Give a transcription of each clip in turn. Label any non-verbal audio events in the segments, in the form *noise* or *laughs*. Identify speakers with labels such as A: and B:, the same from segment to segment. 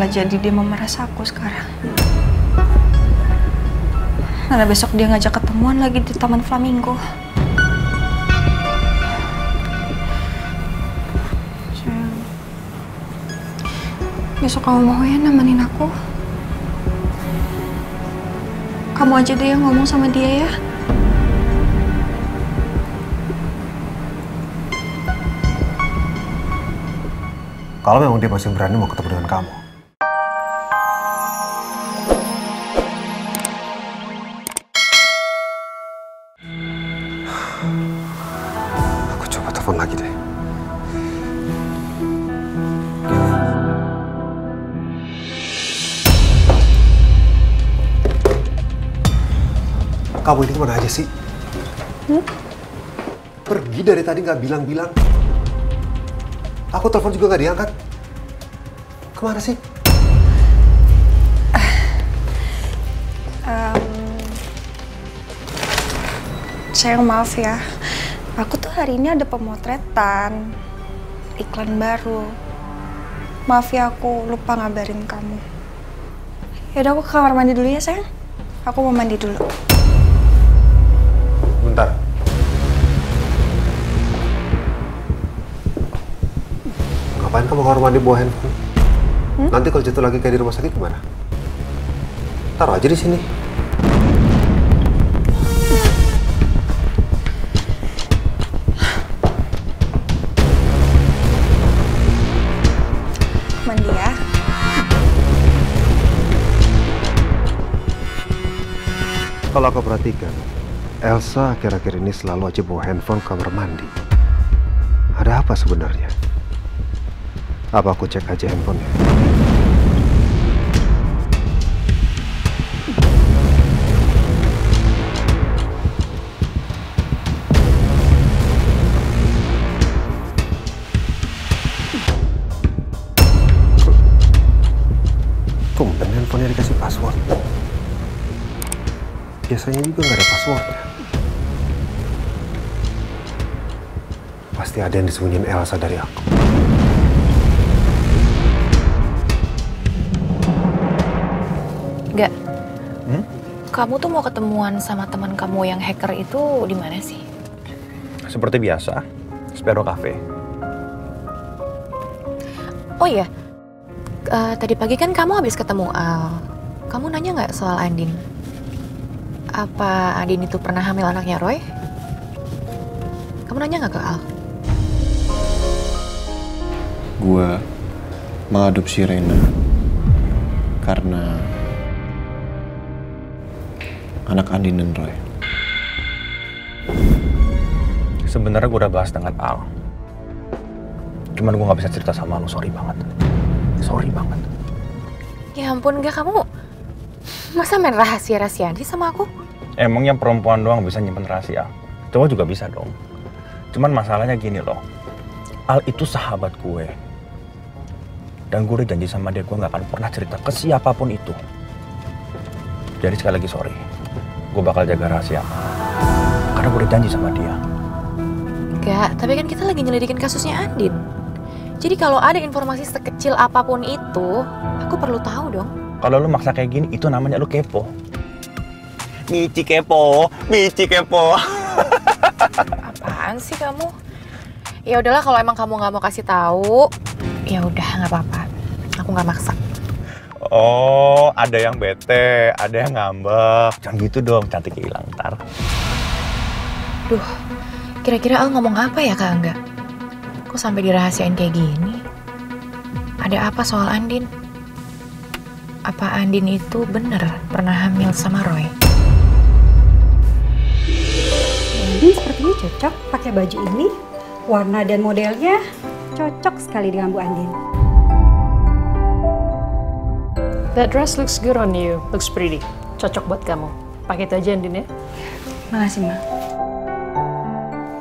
A: Malah jadi dia memeras aku sekarang. Karena besok dia ngajak ketemuan lagi di Taman Flamingo. Sayang. Besok kamu mau ya nemenin aku? Kamu aja deh yang ngomong sama dia ya.
B: Kalau memang dia masih berani mau ketemu dengan kamu. Aku coba telepon lagi deh. Kamu ini ke mana aja sih? Pergi dari tadi nggak bilang-bilang. Aku telepon juga nggak diangkat. Ke mana sih?
A: Sayang maaf ya. Aku tuh hari ini ada pemotretan iklan baru. Maaf ya aku lupa ngabarin kamu. Yaudah aku ke kamar mandi dulu ya sayang. Aku mau mandi dulu.
B: Bentar. Ngapain kamu kamar mandi bawa handphone? Nanti kalau jatuh lagi kayak di rumah sakit gimana? Taruh aja di sini. Kalau aku perhatikan, Elsa akhir-akhir ini selalu aja bawa handphone kamar mandi. Ada apa sebenarnya? Apa aku cek aja handphonenya? Tumben handphonenya dikasih password. Biasanya juga nggak ada passwordnya. Pasti ada yang disembunyiin Elsa dari aku.
C: Enggak. Kamu tuh mau ketemuan sama teman kamu yang hacker itu di mana sih?
D: Seperti biasa, Spero Cafe.
C: Oh iya, eh, tadi pagi kan kamu habis ketemu Al. Kamu nanya nggak soal Andin? Apa Andin itu pernah hamil anaknya Roy? Kamu nanya nggak ke Al?
E: Gua mengadopsi Rena karena anak Andin dan Roy.
D: Sebenarnya gue udah bahas dengan Al. Cuman gue nggak bisa cerita sama lu, sorry banget. Sorry banget.
C: Ya ampun, nggak kamu masa main rahasia-rahasiaan sih sama aku?
D: Emangnya perempuan doang bisa nyimpen rahasia? Cowok juga bisa dong. Cuman masalahnya gini loh. Al itu sahabat gue. Dan gue udah janji sama dia gue nggak akan pernah cerita ke siapa pun itu. Jadi sekali lagi sorry. Gue bakal jaga rahasia. Karena gue udah janji sama dia.
C: Enggak, tapi kan kita lagi nyelidikin kasusnya Andin. Jadi kalau ada informasi sekecil apa pun itu, aku perlu tahu dong.
D: Kalau lu maksa kayak gini, itu namanya lu kepo. Mici kepo, Mici kepo.
C: Apaan sih kamu? Ya udahlah kalau emang kamu nggak mau kasih tahu, ya udah nggak apa-apa. Aku nggak maksa.
D: Oh, ada yang bete, ada yang ngambek. Jangan gitu dong, cantik hilang ntar.
C: Duh, kira-kira Al ngomong apa ya Kak Angga? Kok sampai dirahasiain kayak gini? Ada apa soal Andin? Apa Andin itu bener pernah hamil sama Roy?
F: Sepertinya cocok pakai baju ini. Warna dan modelnya cocok sekali dengan Bu Andin.
G: That dress looks good on you. Looks pretty. Cocok buat kamu. Pakai itu aja, Andin ya.
A: Makasih, Ma.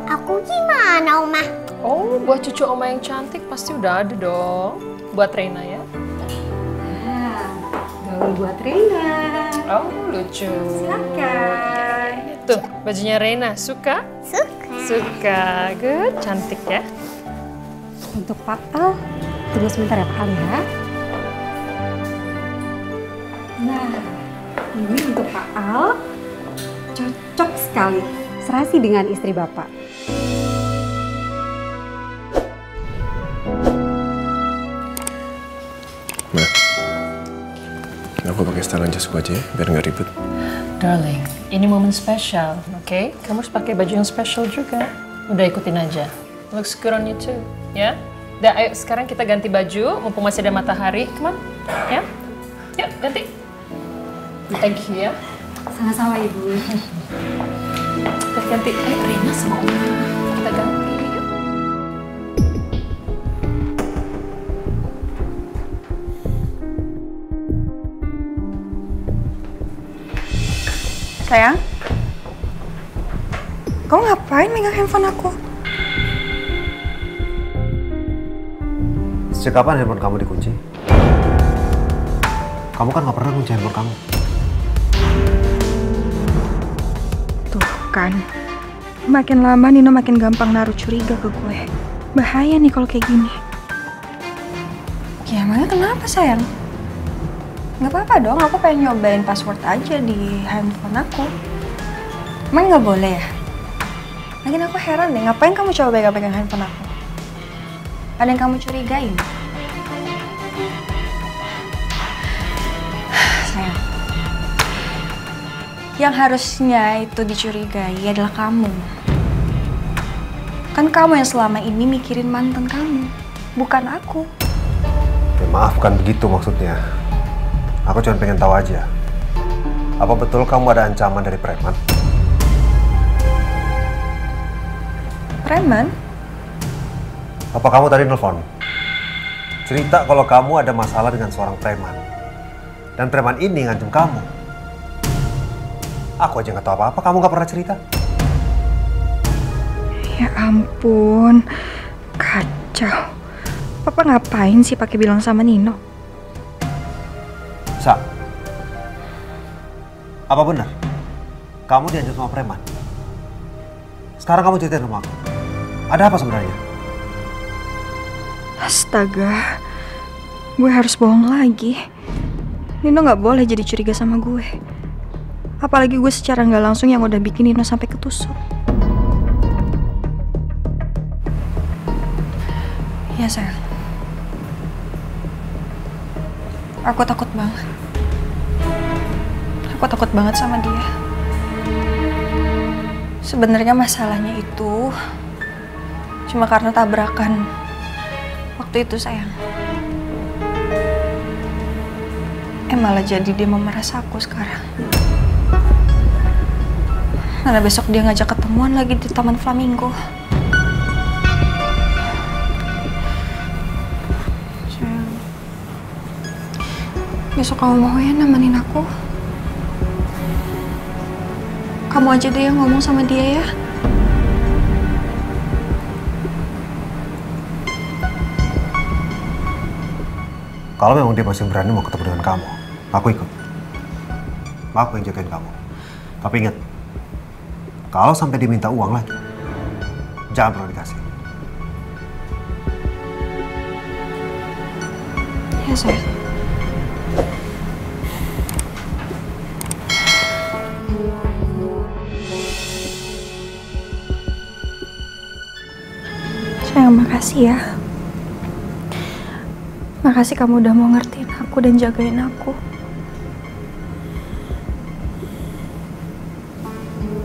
H: Aku gimana, Oma?
G: Oh, buat cucu oma yang cantik pasti udah ada dong. Buat Reina ya.
F: Nah, gaun buat Reina.
G: Oh, lucu.
F: Silakan.
G: Tuh, bajunya Reina. Suka?
H: Suka.
G: Suka. Good. Cantik ya.
F: Untuk Pak Al, tunggu sebentar ya Pak Al ya. Nah, ini untuk Pak Al. Cocok sekali. Serasi dengan istri Bapak.
E: Nah, aku pakai styling jas gua aja ya, biar nggak ribet.
G: Darling, ini momen spesial, oke? Kamu harus pakai baju yang spesial juga. Udah ikutin aja. Looks good on you too, ya? Udah, ayo sekarang kita ganti baju, mumpung masih ada matahari. Come on, ya? Yuk, ganti. Thank you ya.
F: Sama-sama Ibu. *laughs*
G: Kita ganti. Ayo, Rina sama Oma. Kita ganti.
A: Sayang? Kamu ngapain megang handphone aku?
B: Sejak kapan handphone kamu dikunci? Kamu kan nggak pernah kunci handphone kamu.
A: Tuh kan. Makin lama Nino makin gampang naruh curiga ke gue. Bahaya nih kalau kayak gini. Ya emangnya kenapa sayang? Gak apa-apa dong, aku pengen nyobain password aja di handphone aku. Emang nggak boleh ya? Lagian aku heran deh, ngapain kamu coba pegang-pegang handphone aku? Ada yang kamu curigain? Sayang, yang harusnya itu dicurigai adalah kamu. Kan kamu yang selama ini mikirin mantan kamu, bukan aku.
B: Maaf, bukan begitu maksudnya. Aku cuma pengen tahu aja. Apa betul kamu ada ancaman dari preman?
A: Preman?
B: Apa kamu tadi nelfon? Cerita kalau kamu ada masalah dengan seorang preman. Dan preman ini ngancam kamu. Aku aja nggak tahu apa-apa, kamu nggak pernah cerita.
A: Ya ampun, kacau. Papa ngapain sih pakai bilang sama Nino?
B: Apa benar? Kamu diancam sama preman? Sekarang kamu ceritain sama aku. Ada apa sebenarnya?
A: Astaga, gue harus bohong lagi. Nino nggak boleh jadi curiga sama gue. Apalagi gue secara nggak langsung yang udah bikin Nino sampai ketusuk. Ya sayang. Aku takut banget. Aku takut banget sama dia. Sebenarnya masalahnya itu cuma karena tabrakan waktu itu sayang. Eh malah jadi dia memeras aku sekarang. Mana besok dia ngajak ketemuan lagi di Taman Flamingo. Sayang. Besok kamu mau ya nemenin aku? Kamu aja deh yang ngomong sama dia ya.
B: Kalau memang dia masih berani mau ketemu dengan kamu, aku ikut. Aku yang jagain kamu. Tapi ingat, kalau sampai diminta uang lagi, jangan pernah dikasih.
A: Ya sayang. Sayang makasih ya. Makasih kamu udah mau ngertiin aku dan jagain aku.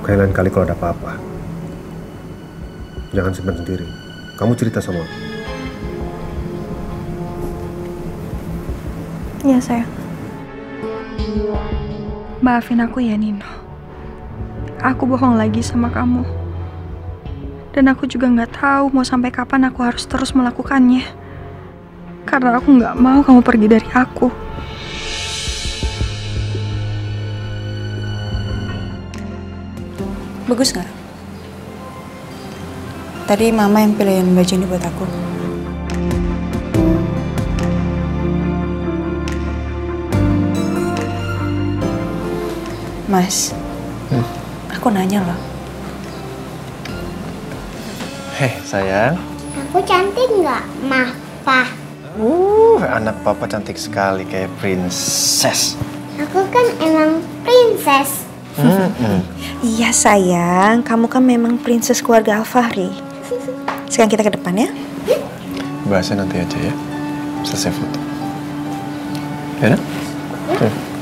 B: Kayak lain kali kalau ada apa-apa, jangan simpan sendiri. Kamu cerita sama aku.
A: Iya sayang. Maafin aku ya Nino. Aku bohong lagi sama kamu. Dan aku juga nggak tahu mau sampai kapan aku harus terus melakukannya. Karena aku nggak mau kamu pergi dari aku. Bagus nggak? Tadi mama yang pilihin baju ini buat aku. Mas, aku nanya loh.
E: Heh, sayang.
H: Aku cantik nggak, Ma? Pa?
E: Uh, anak papa cantik sekali kayak princess.
H: Aku kan emang princess.
I: Iya sayang, kamu kan memang princess keluarga Alfahri. Sekarang kita ke depan ya.
E: Bahasnya nanti aja ya. Selesai foto. Ya, nak? Tuh.